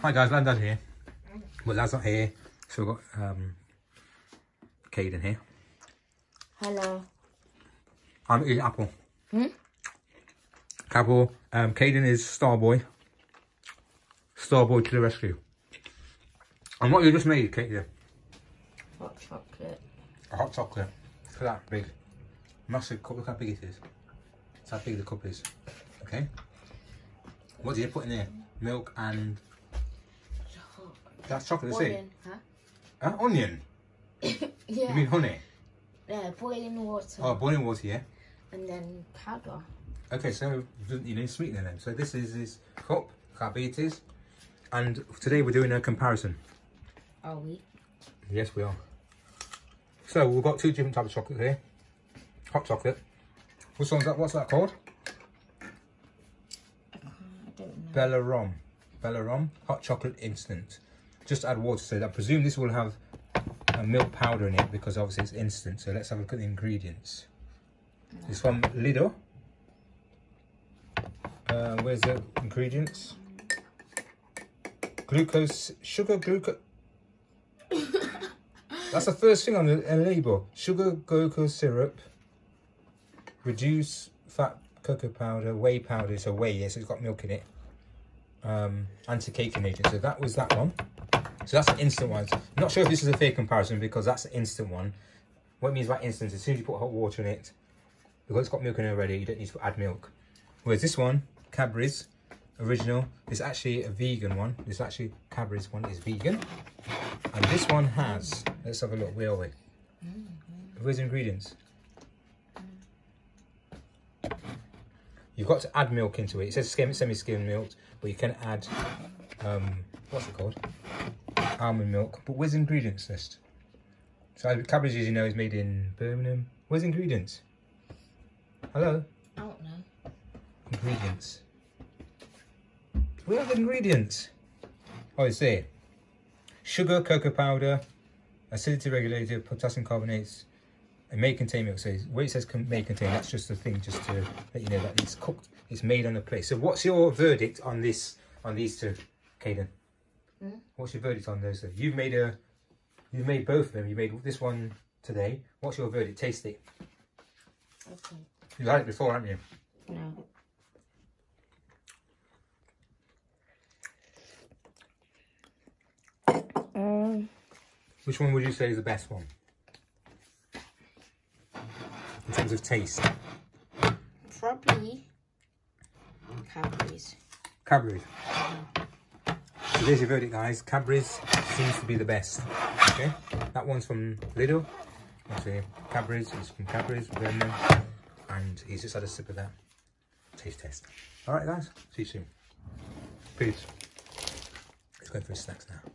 Hi guys, Landon here. Well, Lad's not here, so we've got um, Caden here. Hello. I'm eating apple. Hmm? Apple. Um, Caden is Starboy. Starboy to the rescue. And what you just made, Caden? Hot chocolate. A hot chocolate. Look at that big, massive cup. Look how big it is. That's how big the cup is. Okay. What did you put in there? Milk and that's chocolate. That's it. Huh? Huh? Onion. yeah. You mean honey? yeah, boiling water. Oh, boiling water. Yeah. And then powder. Okay, so you need sweetener then. So this is his cup. Look how big it is. And today we're doing a comparison. Are we? Yes, we are. So we've got two different types of chocolate here. Hot chocolate. Which one's that? What's that called? I don't know. Bellarom. Bella Rom. Hot chocolate instant. Just add water. So I presume this will have a milk powder in it because obviously it's instant. So let's have a look at the ingredients. It's from Lidl. Uh, where's the ingredients? Glucose, sugar, glucose. That's the first thing on the label. Sugar, glucose syrup, reduce fat cocoa powder, whey powder. So whey, yes, it's got milk in it. Um, anti-caking agent. So that was that one. So that's an instant one. I'm not sure if this is a fair comparison because that's an instant one. What it means by instant, as soon as you put hot water in it, because it's got milk in it already, you don't need to add milk. Whereas this one, Cadbury's original, is actually a vegan one. This actually Cadbury's one is vegan, and this one has. Let's have a look. Where are we? Where's the ingredients? You've got to add milk into it. It says semi-skimmed milk, but you can add um, what's it called? Almond milk. But where's ingredients list? So Cadbury's, as you know, is made in Birmingham. Where's ingredients? Hello? I don't know. Ingredients. Where are the ingredients? Oh, it's there. Sugar, cocoa powder, acidity regulator, potassium carbonates, it may contain milk. So where it says may contain, that's just the thing just to let you know that it's cooked, it's made on a plate. So what's your verdict on this, on these two, Caden? Hmm? What's your verdict on those two? You've made a, you've made both of them. You made this one today. What's your verdict? Taste it. Okay. You've had it before, haven't you? No. Um, Which one would you say is the best one? In terms of taste. probably Cadbury's. Cadbury's. So there's your verdict, guys. Cadbury's seems to be the best. Okay, that one's from Lidl. Actually, Cadbury's is from Cadbury's, and he's just had a sip of that taste test. All right, guys. See you soon. Peace. Let's go for his snacks now.